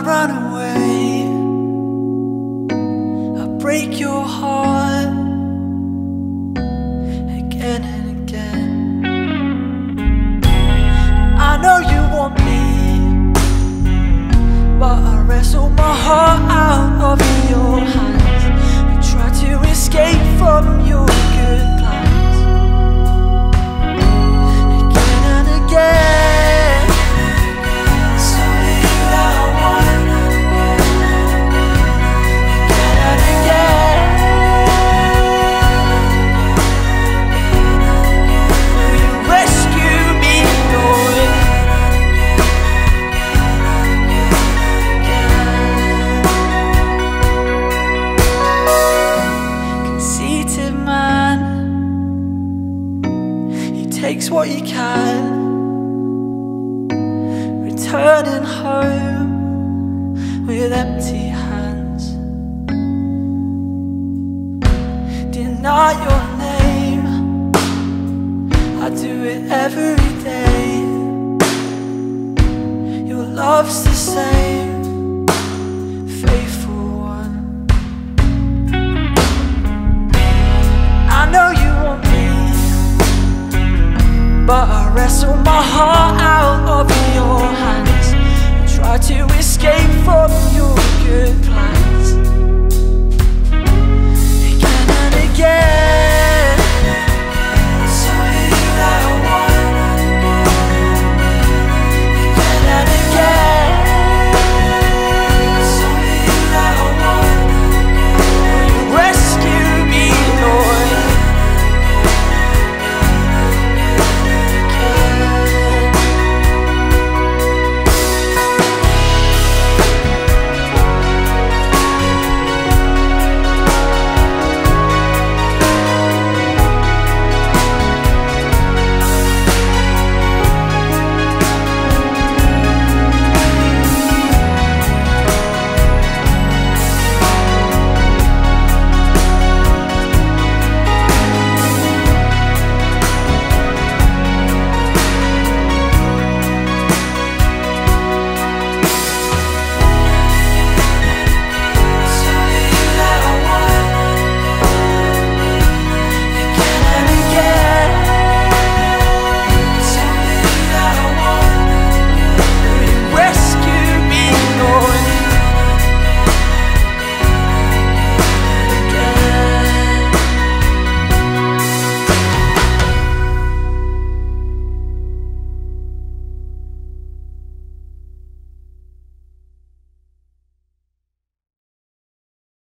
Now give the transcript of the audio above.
I run away, I break your heart. takes what you can. Returning home with empty hands. Deny your name. I do it every day. Your love's the same. But I wrestle my heart out of your hands. I try to escape from